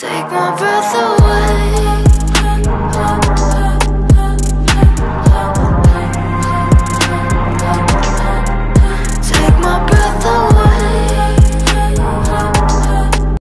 Take my breath away.